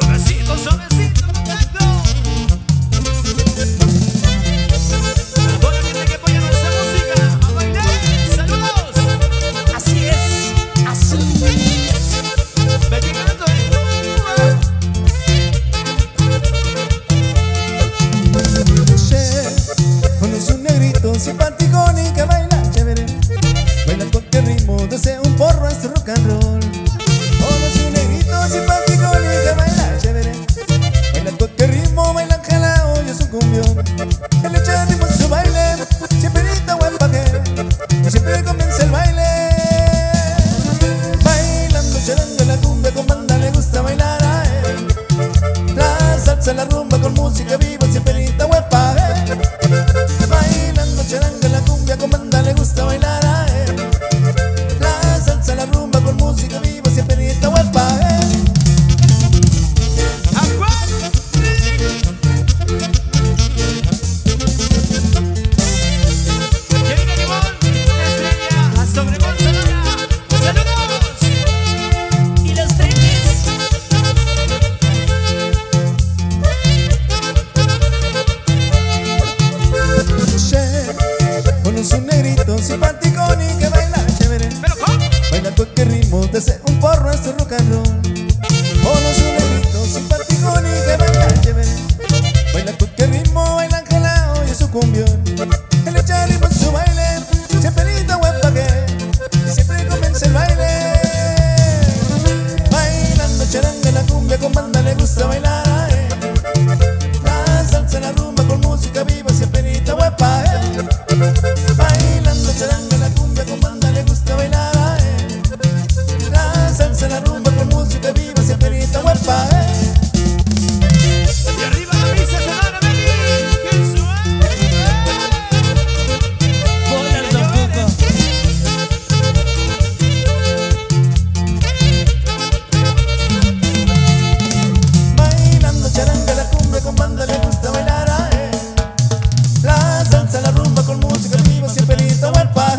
Suavecito, suavecito, música viva, siempre grita buen Simpático ni que baila chévere Pero ¿cómo? Baila cualquier ritmo, desde un porro hasta rock and roll visto el paso.